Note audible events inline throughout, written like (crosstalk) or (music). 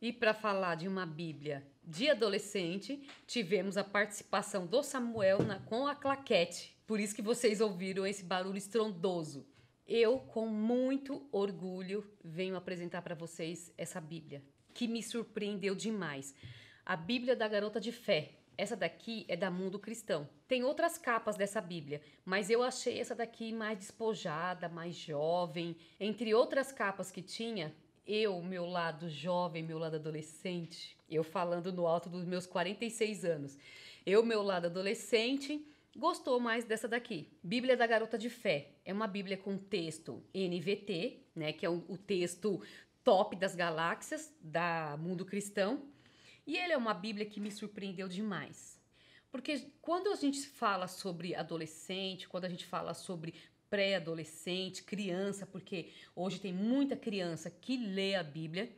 E para falar de uma Bíblia de adolescente, tivemos a participação do Samuel na, com a claquete. Por isso que vocês ouviram esse barulho estrondoso. Eu, com muito orgulho, venho apresentar para vocês essa Bíblia, que me surpreendeu demais. A Bíblia da Garota de Fé. Essa daqui é da Mundo Cristão. Tem outras capas dessa Bíblia, mas eu achei essa daqui mais despojada, mais jovem. Entre outras capas que tinha, eu, meu lado jovem, meu lado adolescente, eu falando no alto dos meus 46 anos, eu, meu lado adolescente, gostou mais dessa daqui. Bíblia da Garota de Fé. É uma Bíblia com texto NVT, né, que é o, o texto top das galáxias da Mundo Cristão. E ele é uma Bíblia que me surpreendeu demais. Porque quando a gente fala sobre adolescente, quando a gente fala sobre pré-adolescente, criança, porque hoje tem muita criança que lê a Bíblia,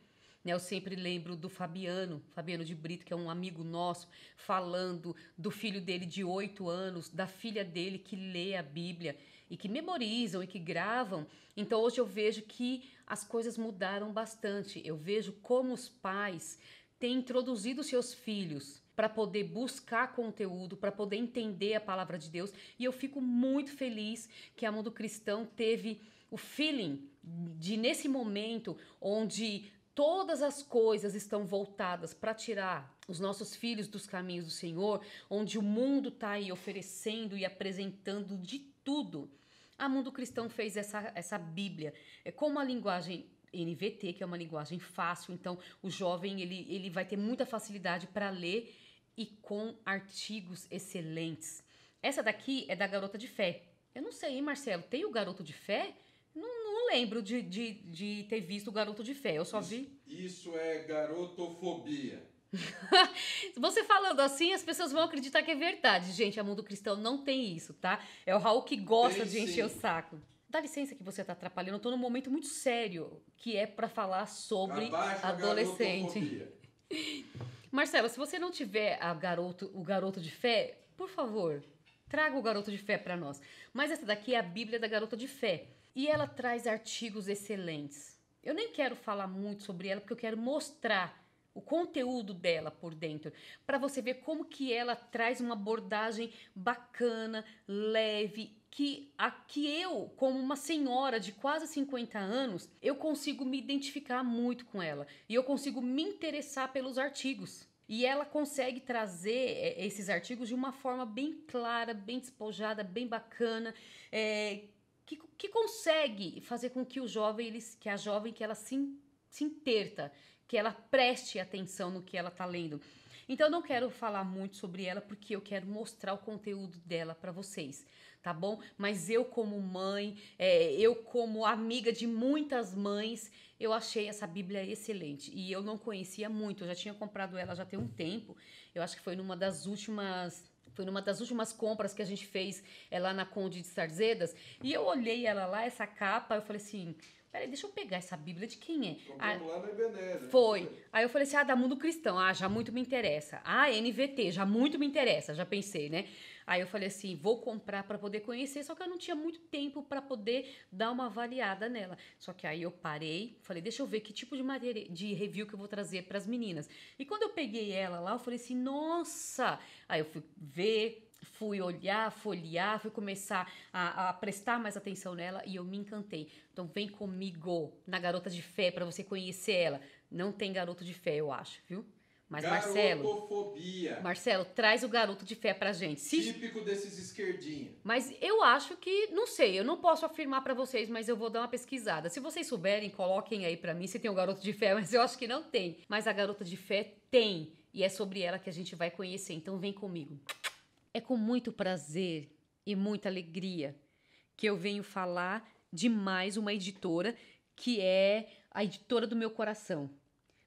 né, eu sempre lembro do Fabiano, Fabiano de Brito, que é um amigo nosso, falando do filho dele de 8 anos, da filha dele que lê a Bíblia e que memorizam e que gravam. Então hoje eu vejo que as coisas mudaram bastante. Eu vejo como os pais têm introduzido seus filhos para poder buscar conteúdo, para poder entender a palavra de Deus. E eu fico muito feliz que a Mundo Cristão teve o feeling de nesse momento onde todas as coisas estão voltadas para tirar os nossos filhos dos caminhos do Senhor, onde o mundo está aí oferecendo e apresentando de tudo. A Mundo Cristão fez essa, essa Bíblia é com uma linguagem NVT, que é uma linguagem fácil, então o jovem ele, ele vai ter muita facilidade para ler e com artigos excelentes. Essa daqui é da Garota de Fé. Eu não sei, hein, Marcelo, tem o Garoto de Fé? Não, não lembro de, de, de ter visto o Garoto de Fé, eu só isso, vi. Isso é garotofobia. (laughs) Você falando assim, as pessoas vão acreditar que é verdade. Gente, a Mundo Cristão não tem isso, tá? É o Raul que gosta Tem de encher sim. o saco. Dá licença que você tá atrapalhando, eu tô num momento muito sério, que é para falar sobre adolescente. (laughs) Marcelo, se você não tiver a garoto, o garoto de fé, por favor, traga o garoto de fé para nós. Mas essa daqui é a Bíblia da garota de fé. E ela traz artigos excelentes. Eu nem quero falar muito sobre ela porque eu quero mostrar o conteúdo dela por dentro, para você ver como que ela traz uma abordagem bacana, leve, que a que eu, como uma senhora de quase 50 anos, eu consigo me identificar muito com ela e eu consigo me interessar pelos artigos. E ela consegue trazer é, esses artigos de uma forma bem clara, bem despojada, bem bacana, é, que, que consegue fazer com que o jovem, ele, que a jovem, que ela se, se interta, que ela preste atenção no que ela está lendo. Então eu não quero falar muito sobre ela porque eu quero mostrar o conteúdo dela para vocês, tá bom? Mas eu como mãe, é, eu como amiga de muitas mães, eu achei essa Bíblia excelente e eu não conhecia muito. Eu já tinha comprado ela já tem um tempo. Eu acho que foi numa das últimas foi numa das últimas compras que a gente fez é lá na Conde de Sarzedas. E eu olhei ela lá, essa capa, eu falei assim: peraí, deixa eu pegar essa Bíblia de quem é? Ah, lá no Ebenezer. foi. Aí eu falei assim: ah, da Mundo Cristão. Ah, já muito me interessa. Ah, NVT, já muito me interessa, já pensei, né? Aí eu falei assim: vou comprar para poder conhecer, só que eu não tinha muito tempo para poder dar uma avaliada nela. Só que aí eu parei, falei: deixa eu ver que tipo de matéria de review que eu vou trazer para as meninas. E quando eu peguei ela lá, eu falei assim: nossa! Aí eu fui ver, fui olhar, folhear, fui começar a, a, prestar mais atenção nela e eu me encantei. Então vem comigo na Garota de Fé para você conhecer ela. Não tem garoto de fé, eu acho, viu? Mas Marcelo. Marcelo, traz o garoto de fé pra gente. Se- Típico desses esquerdinhos. Mas eu acho que, não sei, eu não posso afirmar pra vocês, mas eu vou dar uma pesquisada. Se vocês souberem, coloquem aí pra mim se tem o garoto de fé, (laughs) mas eu acho que não tem. Mas a garota de fé tem, e é sobre ela que a gente vai conhecer. Então vem comigo. É com muito prazer e muita alegria que eu venho falar de mais uma editora que é a editora do meu coração.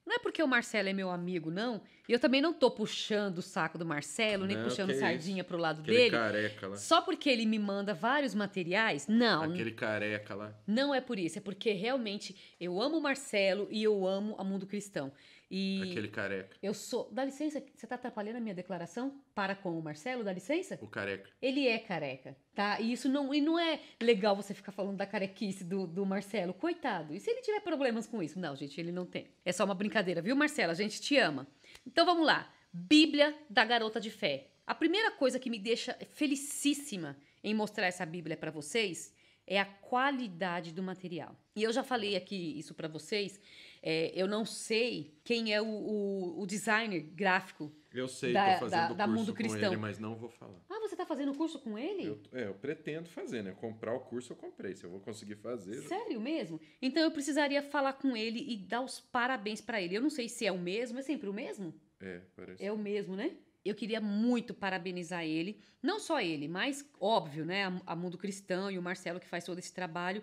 Não é porque o Marcelo é meu amigo, não, E eu também não tô puxando o saco do Marcelo, nem Não, puxando sardinha pro lado Aquele dele. careca lá. Só porque ele me manda vários materiais. Não, Aquele careca lá. não é por isso. É porque realmente eu amo o Marcelo e eu amo a Mundo Cristão. E Aquele careca. eu sou. Dá licença, você tá atrapalhando a minha declaração? Para com o Marcelo, dá licença? O careca. Ele é careca, tá? E isso não, e não é legal você ficar falando da carequice do, do Marcelo. Coitado. E se ele tiver problemas com isso? Não, gente, ele não tem. É só uma brincadeira, viu, Marcelo? A gente te ama. Então vamos lá. Bíblia da Garota de Fé. A primeira coisa que me deixa felicíssima em mostrar essa Bíblia para vocês é a qualidade do material. E eu já falei aqui isso para vocês. É, eu não sei quem é o, o- o designer gráfico. Eu sei, Da- tô fazendo da- da curso com ele, mas não vou falar. Ah, você tá fazendo curso com ele? Eu, é, eu pretendo fazer, né? Comprar o curso eu comprei. Se eu vou conseguir fazer. Sério mesmo? Então eu precisaria falar com ele e dar os parabéns pra ele. Eu não sei se é o mesmo, é sempre o mesmo? É, parece. É o mesmo, né? Eu queria muito parabenizar ele, não só ele, mas óbvio, né, a, a Mundo Cristão e o Marcelo que faz todo esse trabalho,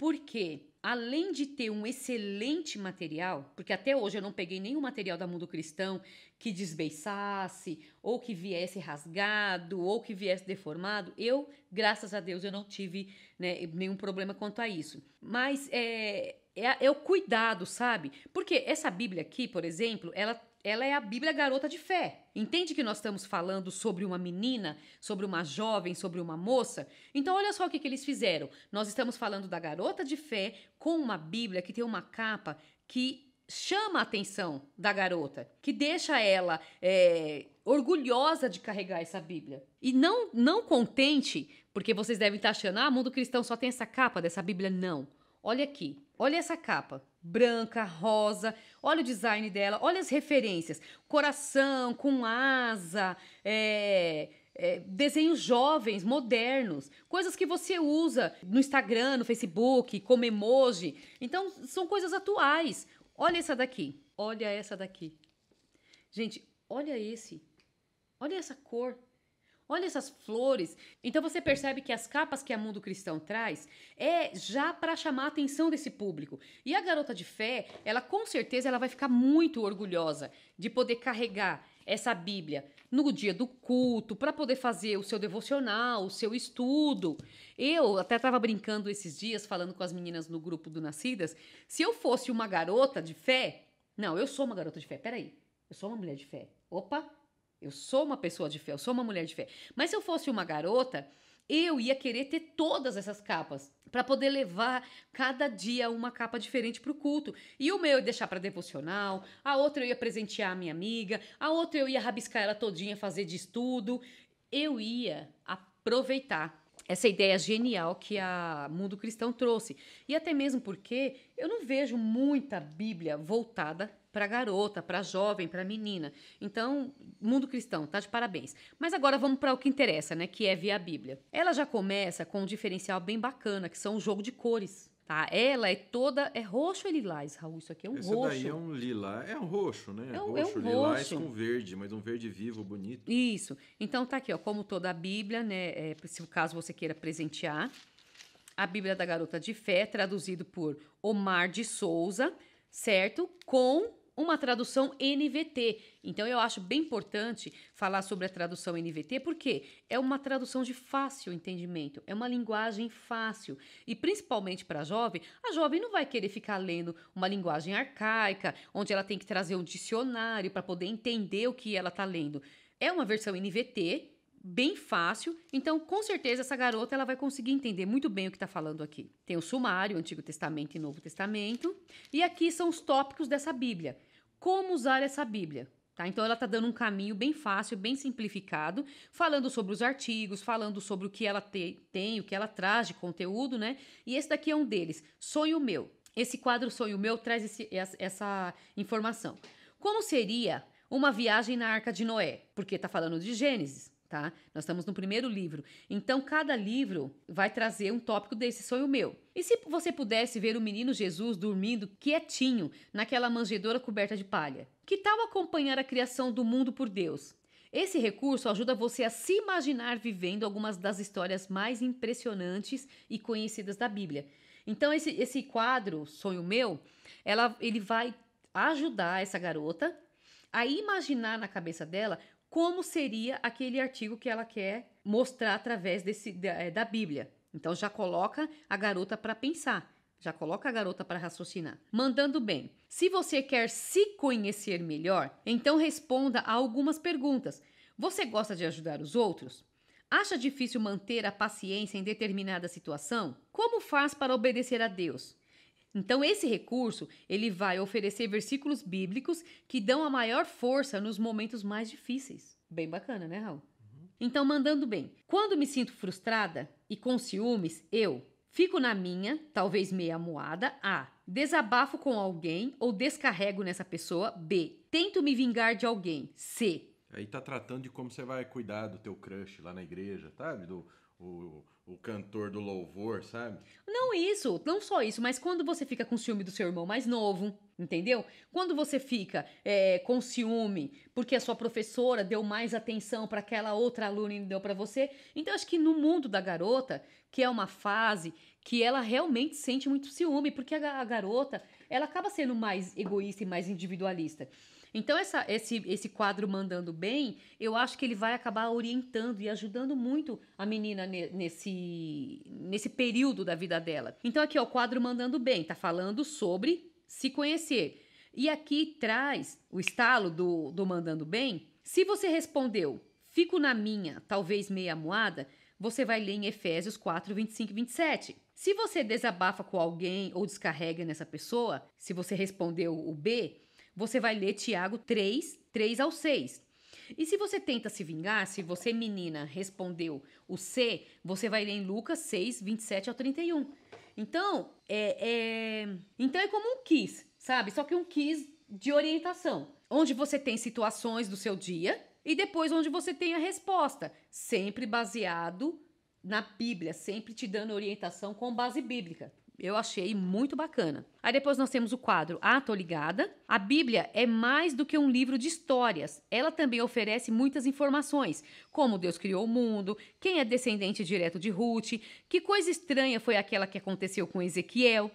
porque além de ter um excelente material, porque até hoje eu não peguei nenhum material da Mundo Cristão que desbeiçasse, ou que viesse rasgado, ou que viesse deformado, eu, graças a Deus, eu não tive né, nenhum problema quanto a isso. Mas é, é, é o cuidado, sabe? Porque essa Bíblia aqui, por exemplo, ela ela é a Bíblia garota de fé. Entende que nós estamos falando sobre uma menina, sobre uma jovem, sobre uma moça? Então, olha só o que, que eles fizeram. Nós estamos falando da garota de fé com uma Bíblia que tem uma capa que chama a atenção da garota, que deixa ela é, orgulhosa de carregar essa Bíblia. E não, não contente, porque vocês devem estar achando, ah, mundo cristão só tem essa capa dessa Bíblia. Não. Olha aqui, olha essa capa, branca, rosa, olha o design dela, olha as referências, coração com asa, é, é, desenhos jovens, modernos, coisas que você usa no Instagram, no Facebook, como emoji. Então, são coisas atuais. Olha essa daqui, olha essa daqui. Gente, olha esse, olha essa cor. Olha essas flores. Então você percebe que as capas que a Mundo Cristão traz é já para chamar a atenção desse público. E a garota de fé, ela com certeza ela vai ficar muito orgulhosa de poder carregar essa Bíblia no dia do culto, para poder fazer o seu devocional, o seu estudo. Eu até estava brincando esses dias, falando com as meninas no grupo do Nascidas, se eu fosse uma garota de fé. Não, eu sou uma garota de fé, peraí. Eu sou uma mulher de fé. Opa! Eu sou uma pessoa de fé, eu sou uma mulher de fé. Mas se eu fosse uma garota, eu ia querer ter todas essas capas para poder levar cada dia uma capa diferente para o culto. E o meu eu ia deixar para devocional, a outra eu ia presentear a minha amiga, a outra eu ia rabiscar ela todinha, fazer de estudo. Eu ia aproveitar essa ideia genial que a Mundo Cristão trouxe. E até mesmo porque eu não vejo muita Bíblia voltada para garota, para jovem, para menina. Então, Mundo Cristão, tá de parabéns. Mas agora vamos para o que interessa, né, que é ver a Bíblia. Ela já começa com um diferencial bem bacana, que são o jogo de cores. Tá? Ela é toda. É roxo ou lilás, Raul? Isso aqui é um Essa roxo. daí é um lilás. É um roxo, né? É um- é roxo, um lilás roxo. com verde, mas um verde vivo, bonito. Isso. Então tá aqui, ó, como toda a Bíblia, né, é, se o caso você queira presentear. A Bíblia da Garota de Fé, traduzido por Omar de Souza, certo? Com uma tradução NVT. Então eu acho bem importante falar sobre a tradução NVT, porque é uma tradução de fácil entendimento, é uma linguagem fácil. E principalmente para a jovem, a jovem não vai querer ficar lendo uma linguagem arcaica, onde ela tem que trazer um dicionário para poder entender o que ela está lendo. É uma versão NVT, bem fácil, então com certeza essa garota ela vai conseguir entender muito bem o que está falando aqui. Tem o sumário, Antigo Testamento e Novo Testamento, e aqui são os tópicos dessa Bíblia. Como usar essa Bíblia? Tá? Então ela está dando um caminho bem fácil, bem simplificado, falando sobre os artigos, falando sobre o que ela te- tem, o que ela traz de conteúdo, né? E esse daqui é um deles, Sonho Meu. Esse quadro Sonho Meu traz esse- essa- informação. Como seria uma viagem na Arca de Noé? Porque está falando de Gênesis, tá? Nós estamos no primeiro livro. Então, cada livro vai trazer um tópico desse sonho meu. E se você pudesse ver o menino Jesus dormindo quietinho naquela manjedoura coberta de palha? Que tal acompanhar a criação do mundo por Deus? Esse recurso ajuda você a se imaginar vivendo algumas das histórias mais impressionantes e conhecidas da Bíblia. Então, esse, esse quadro, Sonho Meu, ela, ele vai ajudar essa garota a imaginar na cabeça dela como seria aquele artigo que ela quer mostrar através desse, da, é, da Bíblia. Então já coloca a garota para pensar, já coloca a garota para raciocinar. Mandando bem. Se você quer se conhecer melhor, então responda a algumas perguntas. Você gosta de ajudar os outros? Acha difícil manter a paciência em determinada situação? Como faz para obedecer a Deus? Então esse recurso, ele vai oferecer versículos bíblicos que dão a maior força nos momentos mais difíceis. Bem bacana, né, Raul? Então, mandando bem. Quando me sinto frustrada e com ciúmes, eu fico na minha, talvez meia moada. A. Desabafo com alguém ou descarrego nessa pessoa. B. Tento me vingar de alguém. C. Aí tá tratando de como você vai cuidar do teu crush lá na igreja, sabe? Do o, o cantor do louvor, sabe? Não isso, não só isso, mas quando você fica com ciúme do seu irmão mais novo, entendeu? Quando você fica é, com ciúme porque a sua professora deu mais atenção para aquela outra aluna e deu para você. Então, acho que no mundo da garota, que é uma fase que ela realmente sente muito ciúme, porque a, a garota, ela acaba sendo mais egoísta e mais individualista. Então, essa, esse, esse quadro mandando bem, eu acho que ele vai acabar orientando e ajudando muito a menina nesse, nesse período da vida dela. Então, aqui, ó, o quadro mandando bem, tá falando sobre se conhecer. E aqui traz o estalo do, do mandando bem. Se você respondeu, fico na minha, talvez meia moada, você vai ler em Efésios 4, 25 e 27. Se você desabafa com alguém ou descarrega nessa pessoa, se você respondeu o B, você vai ler Tiago 3, 3 ao 6. E se você tenta se vingar, se você, menina, respondeu o C, você vai ler em Lucas 6, 27 ao 31. Então, é, é, então é como um quiz, sabe? Só que um quiz de orientação, onde você tem situações do seu dia e depois onde você tem a resposta, sempre baseado na Bíblia, sempre te dando orientação com base bíblica. Eu achei muito bacana. Aí depois nós temos o quadro Ah, tô ligada. A Bíblia é mais do que um livro de histórias. Ela também oferece muitas informações, como Deus criou o mundo, quem é descendente direto de Ruth, que coisa estranha foi aquela que aconteceu com Ezequiel.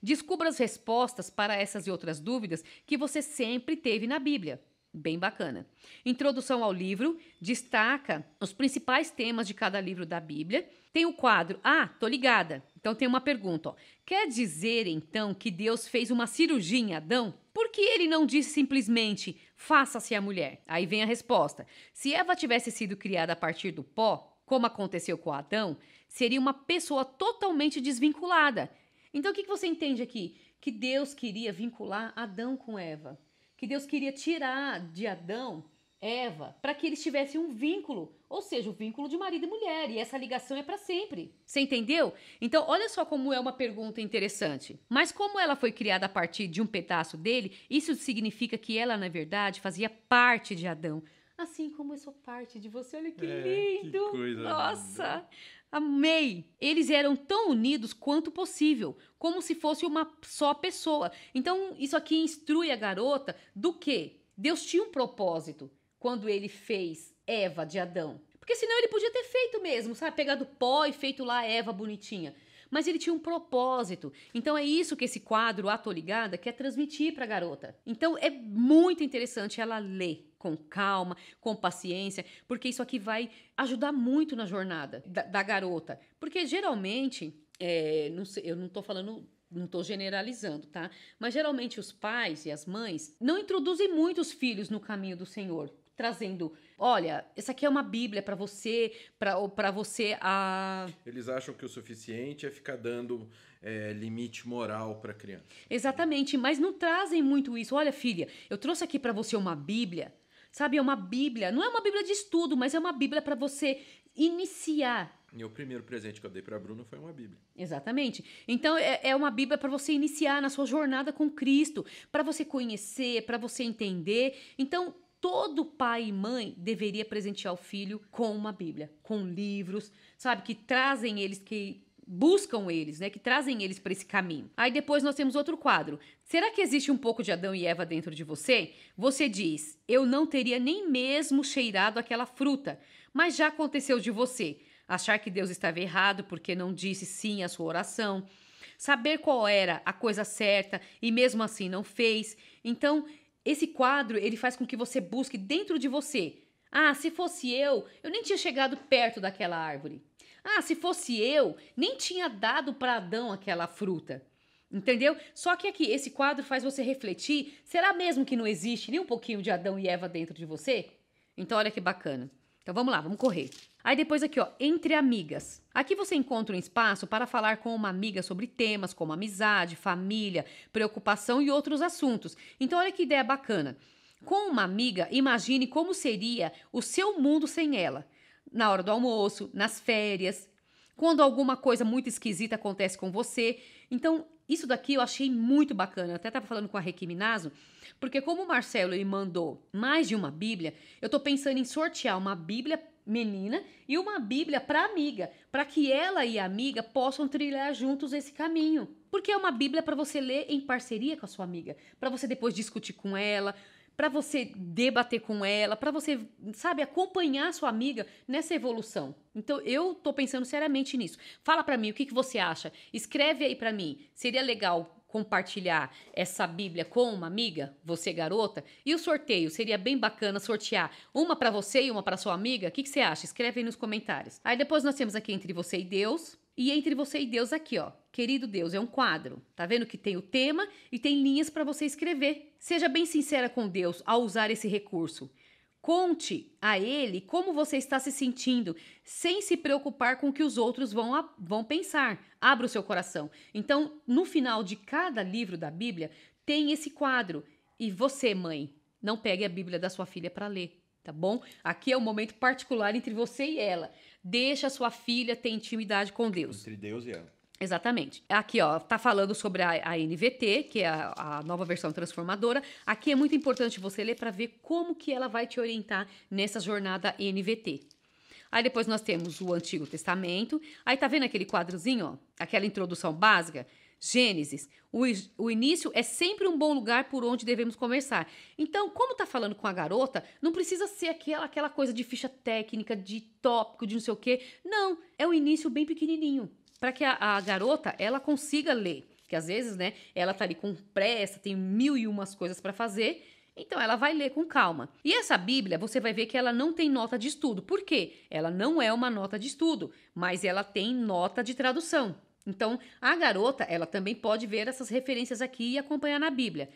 Descubra as respostas para essas e outras dúvidas que você sempre teve na Bíblia. Bem bacana. Introdução ao livro destaca os principais temas de cada livro da Bíblia. Tem o quadro Ah, tô ligada. Então tem uma pergunta, ó. Quer dizer então que Deus fez uma cirurgia em Adão? Por que ele não disse simplesmente faça-se a mulher? Aí vem a resposta. Se Eva tivesse sido criada a partir do pó, como aconteceu com Adão, seria uma pessoa totalmente desvinculada. Então o que você entende aqui? Que Deus queria vincular Adão com Eva. Que Deus queria tirar de Adão Eva, para que eles tivessem um vínculo, ou seja, o vínculo de marido e mulher, e essa ligação é para sempre. Você entendeu? Então, olha só como é uma pergunta interessante. Mas como ela foi criada a partir de um pedaço dele, isso significa que ela, na verdade, fazia parte de Adão. Assim como eu sou parte de você. Olha que É, lindo! que coisa Nossa! linda. Amei! Eles eram tão unidos quanto possível, como se fosse uma só pessoa. Então, isso aqui instrui a garota do que? Deus tinha um propósito quando ele fez Eva de Adão. Porque senão ele podia ter feito mesmo, sabe? Pegado pó e feito lá Eva bonitinha. Mas ele tinha um propósito. Então é isso que esse quadro, Ato Ligada, quer transmitir para a garota. Então é muito interessante ela ler com calma, com paciência, porque isso aqui vai ajudar muito na jornada da, da garota. Porque geralmente, é, não sei, eu não tô falando não estou generalizando, tá? Mas geralmente os pais e as mães não introduzem muito os filhos no caminho do Senhor, trazendo, olha, essa aqui é uma Bíblia para você, para você a Eles acham que o suficiente é ficar dando é, limite moral para criança. Exatamente, mas não trazem muito isso. Olha, filha, eu trouxe aqui para você uma Bíblia. Sabe, é uma Bíblia, não é uma Bíblia de estudo, mas é uma Bíblia para você iniciar E o primeiro presente que eu dei para Bruna foi uma Bíblia. Exatamente. Então é, é uma Bíblia para você iniciar na sua jornada com Cristo, para você conhecer, para você entender. Então todo pai e mãe deveria presentear o filho com uma Bíblia, com livros, sabe, que trazem eles que buscam eles, né, que trazem eles para esse caminho. Aí depois nós temos outro quadro. Será que existe um pouco de Adão e Eva dentro de você? Você diz: "Eu não teria nem mesmo cheirado aquela fruta", mas já aconteceu de você achar que Deus estava errado porque não disse sim à sua oração, saber qual era a coisa certa e mesmo assim não fez. Então, esse quadro, ele faz com que você busque dentro de você. Ah, se fosse eu, eu nem tinha chegado perto daquela árvore. Ah, se fosse eu, nem tinha dado para Adão aquela fruta. Entendeu? Só que aqui, esse quadro faz você refletir: será mesmo que não existe nem um pouquinho de Adão e Eva dentro de você? Então, olha que bacana. Então, vamos lá, vamos correr. Aí depois aqui, ó, entre amigas. Aqui você encontra um espaço para falar com uma amiga sobre temas como amizade, família, preocupação e outros assuntos. Então, olha que ideia bacana. Com uma amiga, imagine como seria o seu mundo sem ela. Na hora do almoço, nas férias, quando alguma coisa muito esquisita acontece com você. Então, isso daqui eu achei muito bacana. Eu até estava falando com a Requiminazo, porque como o Marcelo ele mandou mais de uma Bíblia, eu estou pensando em sortear uma Bíblia menina e uma Bíblia para amiga, para que ela e a amiga possam trilhar juntos esse caminho. Porque é uma Bíblia para você ler em parceria com a sua amiga, para você depois discutir com ela, para você debater com ela, para você, sabe, acompanhar sua amiga nessa evolução. Então eu tô pensando seriamente nisso. Fala para mim o que, que você acha. Escreve aí para mim. Seria legal compartilhar essa Bíblia com uma amiga, você garota, e o sorteio seria bem bacana sortear uma para você e uma para sua amiga. O que, que você acha? Escreve aí nos comentários. Aí depois nós temos aqui entre você e Deus, e entre você e Deus aqui, ó. Querido Deus, é um quadro. Tá vendo que tem o tema e tem linhas para você escrever. Seja bem sincera com Deus ao usar esse recurso. Conte a ele como você está se sentindo, sem se preocupar com o que os outros vão, vão pensar. Abra o seu coração. Então, no final de cada livro da Bíblia, tem esse quadro. E você, mãe, não pegue a Bíblia da sua filha para ler, tá bom? Aqui é um momento particular entre você e ela. Deixa a sua filha ter intimidade com Deus. Entre Deus e ela. Exatamente. Aqui, ó, tá falando sobre a, a NVT, que é a, a, nova versão transformadora. Aqui é muito importante você ler para ver como que ela vai te orientar nessa jornada NVT. Aí depois nós temos o Antigo Testamento. Aí tá vendo aquele quadrozinho, ó? Aquela introdução básica? Gênesis. O, o início é sempre um bom lugar por onde devemos começar. Então, como tá falando com a garota, não precisa ser aquela, aquela coisa de ficha técnica, de tópico, de não sei o quê. Não, é um início bem pequenininho para que a, a, garota ela consiga ler. Que às vezes, né, ela tá ali com pressa, tem mil e umas coisas para fazer, então ela vai ler com calma. E essa Bíblia, você vai ver que ela não tem nota de estudo. Por quê? Ela não é uma nota de estudo, mas ela tem nota de tradução. Então, a garota, ela também pode ver essas referências aqui e acompanhar na Bíblia.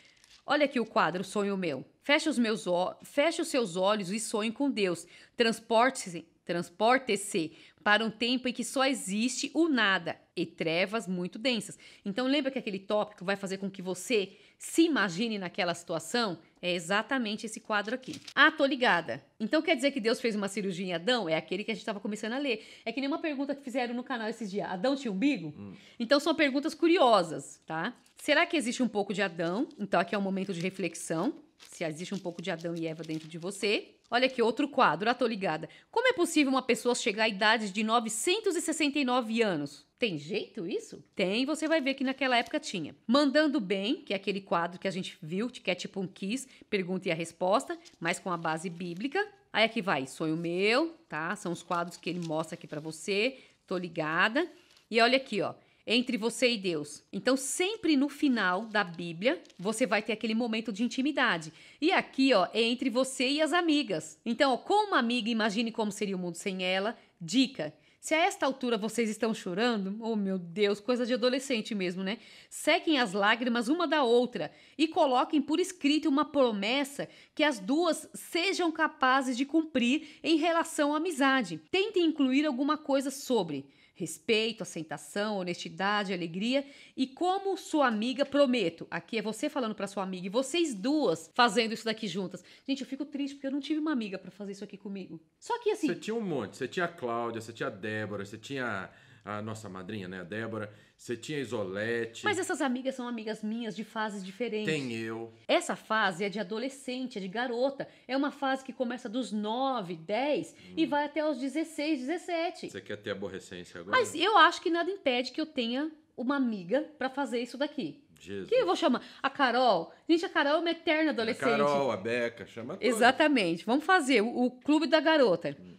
Olha aqui o quadro Sonho Meu. Feche os, meus feche os seus olhos e sonhe com Deus. Transporte-se transporte-se para um tempo em que só existe o nada e trevas muito densas. Então lembra que aquele tópico vai fazer com que você se imagine naquela situação? É exatamente esse quadro aqui. Ah, tô ligada. Então quer dizer que Deus fez uma cirurgia em Adão? É aquele que a gente estava começando a ler. É que nem uma pergunta que fizeram no canal esses dias. Adão tinha umbigo? Hum. Então são perguntas curiosas, tá? Será que existe um pouco de Adão? Então aqui é um momento de reflexão. Se existe um pouco de Adão e Eva dentro de você. Olha aqui, outro quadro, ah, tô ligada. Como é possível uma pessoa chegar à idade de 969 anos? Tem jeito isso? Tem, você vai ver que naquela época tinha. Mandando bem, que é aquele quadro que a gente viu, que é tipo um quiz, pergunta e a resposta, mas com a base bíblica. Aí aqui vai, sonho meu, tá? São os quadros que ele mostra aqui para você. Tô ligada. E olha aqui, ó entre você e Deus. Então, sempre no final da Bíblia, você vai ter aquele momento de intimidade. E aqui, ó, é entre você e as amigas. Então, ó, com uma amiga, imagine como seria o mundo sem ela. Dica: se a esta altura vocês estão chorando, oh meu Deus, coisa de adolescente mesmo, né? Sequem as lágrimas uma da outra e coloquem por escrito uma promessa que as duas sejam capazes de cumprir em relação à amizade. Tentem incluir alguma coisa sobre respeito, aceitação, honestidade, alegria e como sua amiga prometo. Aqui é você falando para sua amiga e vocês duas fazendo isso daqui juntas. Gente, eu fico triste porque eu não tive uma amiga para fazer isso aqui comigo. Só que assim, você tinha um monte, você tinha a Cláudia, você tinha a Débora, você tinha a nossa madrinha, né, a Débora. Você tinha Isolete. Mas essas amigas são amigas minhas de fases diferentes. Tem eu. Essa fase é de adolescente, é de garota. É uma fase que começa dos 9, 10 hum. e vai até os 16, 17. Você quer ter aborrecência agora? Mas eu acho que nada impede que eu tenha uma amiga para fazer isso daqui. Jesus. Quem eu vou chamar? A Carol? Gente, a Carol é uma eterna adolescente. A Carol, a Beca, chama todos. Exatamente. Vamos fazer o, o Clube da Garota. Hum.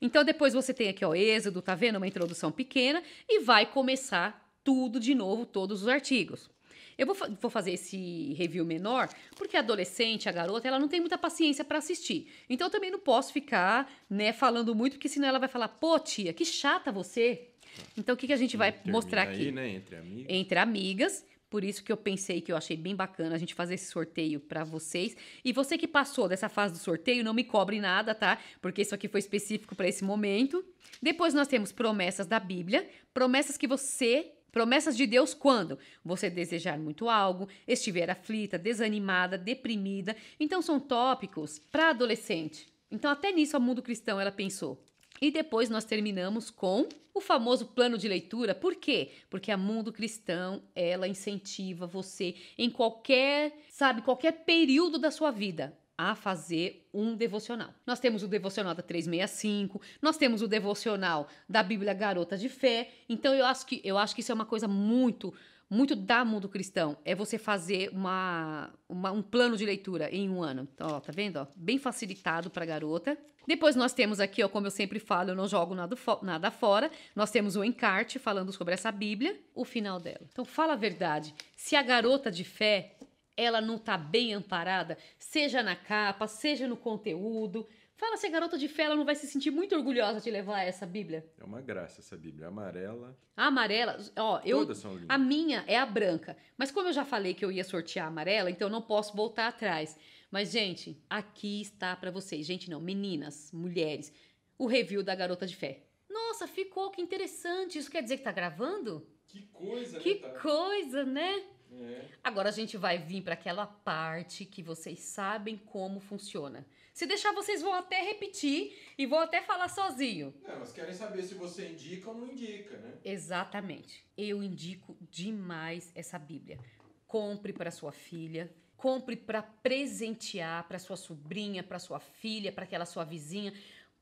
Então depois você tem aqui, ó, Êxodo, tá vendo? Uma introdução pequena e vai começar tudo de novo, todos os artigos. Eu vou, vou fazer esse review menor, porque a adolescente, a garota, ela não tem muita paciência pra assistir. Então eu também não posso ficar, né, falando muito, porque senão ela vai falar, pô, tia, que chata você. Então o que, que a gente vai Termina mostrar aqui? Aí, né, entre amigos. entre amigas. Por isso que eu pensei que eu achei bem bacana a gente fazer esse sorteio pra vocês. E você que passou dessa fase do sorteio, não me cobre nada, tá? Porque isso aqui foi específico pra esse momento. Depois nós temos promessas da Bíblia, promessas que você Promessas de Deus quando você desejar muito algo, estiver aflita, desanimada, deprimida. Então são tópicos para adolescente. Então até nisso a mundo cristão ela pensou. E depois nós terminamos com o famoso plano de leitura. Por quê? Porque a Mundo Cristão, ela incentiva você em qualquer, sabe, qualquer período da sua vida a fazer um devocional. Nós temos o devocional da 365, nós temos o devocional da Bíblia Garota de Fé. Então eu acho que eu acho que isso é uma coisa muito muito da mundo cristão é você fazer uma, uma- um plano de leitura em um ano. Então, ó, tá vendo? Ó, bem facilitado para garota. Depois nós temos aqui, ó, como eu sempre falo, eu não jogo nada, fo- nada fora. Nós temos o encarte falando sobre essa Bíblia, o final dela. Então, fala a verdade. Se a garota de fé ela não tá bem amparada, seja na capa, seja no conteúdo. Fala se a garota de fé ela não vai se sentir muito orgulhosa de levar essa Bíblia. É uma graça essa Bíblia. Amarela. A amarela, ó, eu Todas são lindas. a minha é a branca. Mas como eu já falei que eu ia sortear a amarela, então eu não posso voltar atrás. Mas, gente, aqui está pra vocês. Gente, não, meninas, mulheres, o review da Garota de Fé. Nossa, ficou que interessante. Isso quer dizer que tá gravando? Que coisa, Que né? Tá? coisa, né? É. Agora a gente vai vir para aquela parte que vocês sabem como funciona. Se deixar, vocês vão até repetir e vão até falar sozinho. Não, elas querem saber se você indica ou não indica, né? Exatamente. Eu indico demais essa Bíblia. Compre para sua filha, compre para presentear para sua sobrinha, para sua filha, para aquela sua vizinha,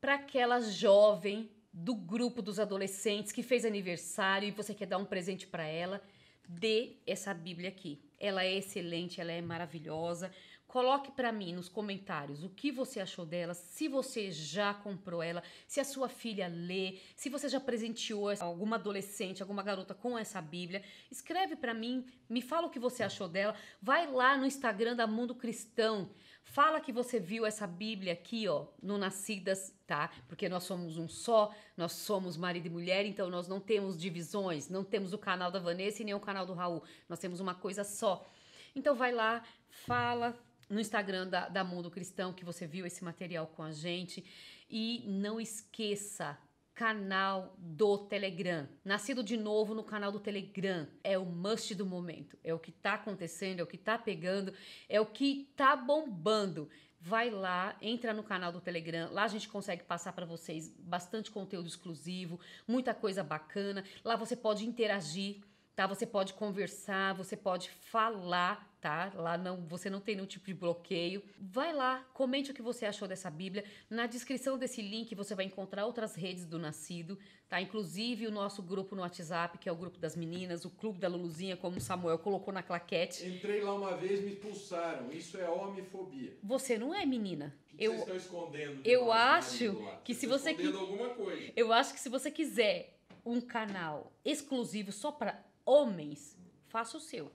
para aquela jovem do grupo dos adolescentes que fez aniversário e você quer dar um presente para ela. Dê essa Bíblia aqui. Ela é excelente, ela é maravilhosa. Coloque para mim nos comentários o que você achou dela, se você já comprou ela, se a sua filha lê, se você já presenteou alguma adolescente, alguma garota com essa Bíblia. Escreve para mim, me fala o que você achou dela. Vai lá no Instagram da Mundo Cristão. Fala que você viu essa Bíblia aqui, ó, no Nascidas, tá? Porque nós somos um só, nós somos marido e mulher, então nós não temos divisões, não temos o canal da Vanessa e nem o canal do Raul. Nós temos uma coisa só. Então vai lá, fala no Instagram da, da Mundo Cristão que você viu esse material com a gente. E não esqueça, canal do Telegram. Nascido de novo no canal do Telegram. É o must do momento. É o que tá acontecendo, é o que tá pegando, é o que tá bombando. Vai lá, entra no canal do Telegram. Lá a gente consegue passar para vocês bastante conteúdo exclusivo, muita coisa bacana. Lá você pode interagir tá? Você pode conversar, você pode falar, tá? Lá não, você não tem nenhum tipo de bloqueio. Vai lá, comente o que você achou dessa Bíblia. Na descrição desse link você vai encontrar outras redes do Nascido, tá? Inclusive o nosso grupo no WhatsApp, que é o grupo das meninas, o clube da Luluzinha, como o Samuel colocou na claquete. Entrei lá uma vez, me expulsaram. Isso é homofobia. Você não é menina. Que Eu, vocês estão escondendo? de eu acho que se você coisa. eu acho que se você quiser um canal exclusivo só para homens, faça o seu.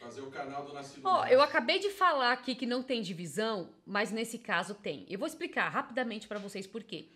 Fazer o canal do Nascido Ó, eu acabei de falar aqui que não tem divisão, mas nesse caso tem. Eu vou explicar rapidamente pra vocês por quê.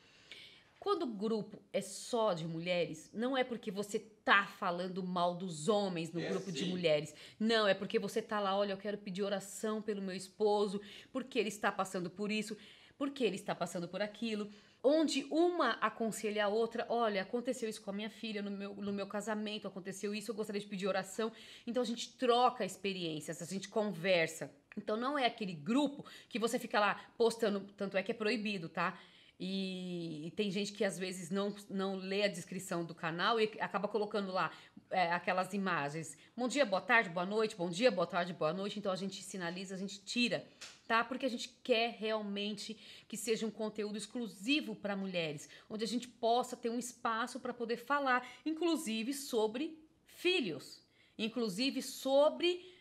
Quando o grupo é só de mulheres, não é porque você tá falando mal dos homens no É grupo de sim. mulheres. Não, é porque você tá lá, olha, eu quero pedir oração pelo meu esposo, porque ele está passando por isso, porque ele está passando por aquilo. Onde uma aconselha a outra, olha, aconteceu isso com a minha filha no meu, no meu casamento, aconteceu isso, eu gostaria de pedir oração. Então a gente troca experiências, a gente conversa. Então não é aquele grupo que você fica lá postando, tanto é que é proibido, tá? E, e tem gente que às vezes não, não lê a descrição do canal e acaba colocando lá é, aquelas imagens. Bom dia, boa tarde, boa noite, bom dia, boa tarde, boa noite. Então a gente sinaliza, a gente tira, tá? Porque a gente quer realmente que seja um conteúdo exclusivo para mulheres, onde a gente possa ter um espaço para poder falar, inclusive sobre filhos, inclusive sobre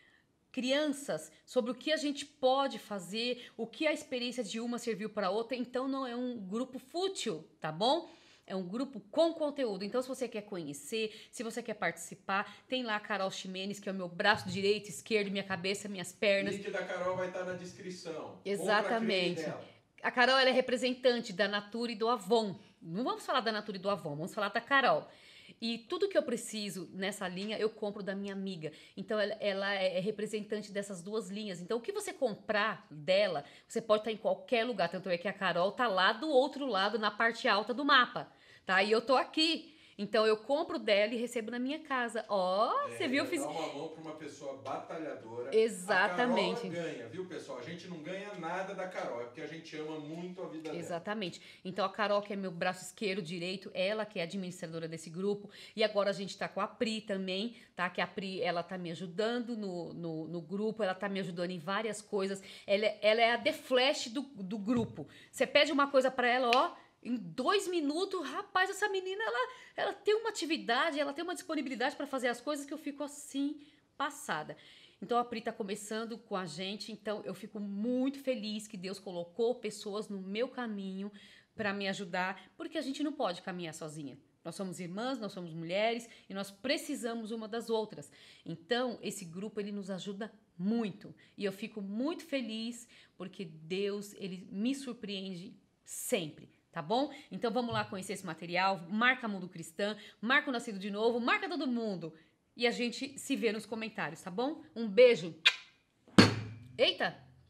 crianças, sobre o que a gente pode fazer, o que a experiência de uma serviu para outra, então não é um grupo fútil, tá bom? É um grupo com conteúdo. Então, se você quer conhecer, se você quer participar, tem lá a Carol Ximenes, que é o meu braço direito, esquerdo, minha cabeça, minhas O pernas. link da Carol vai estar na descrição. Exatamente. A Carol é representante da Natura e do Avon. Não vamos falar da Natura e do Avon, vamos falar da Carol. E tudo que eu preciso nessa linha eu compro da minha amiga. Então ela, ela é representante dessas duas linhas. Então o que você comprar dela, você pode estar em qualquer lugar. Tanto é que a Carol tá lá do outro lado, na parte alta do mapa. Tá? E eu tô aqui. Então eu compro dela e recebo na minha casa. Ó, você É, viu? Eu fiz. Dar uma mão para uma pessoa batalhadora. Exatamente. A Carol ganha, viu, pessoal? A gente não ganha nada da Carol, é porque a gente ama muito a vida dela. Exatamente. Então a Carol, que é meu braço esquerdo, direito, ela que é administradora desse grupo. E agora a gente tá com a Pri também, tá? Que a Pri, ela tá me ajudando no, no, no grupo, ela tá me ajudando em várias coisas. Ela, é- ela é a The Flash do, do grupo. Você pede uma coisa pra ela, ó. Em dois minutos, rapaz, essa menina, ela, ela tem uma atividade, ela tem uma disponibilidade pra fazer as coisas que eu fico assim, passada. Então a Pri tá começando com a gente, então eu fico muito feliz que Deus colocou pessoas no meu caminho para me ajudar, porque a gente não pode caminhar sozinha. Nós somos irmãs, nós somos mulheres e nós precisamos uma das outras. Então, esse grupo ele nos ajuda muito. E eu fico muito feliz porque Deus, ele me surpreende sempre, tá bom? Então vamos lá conhecer esse material, marca Mundo Cristã, marca o Nascido de Novo, marca todo mundo. E a gente se vê nos comentários, tá bom? Um beijo. Eita!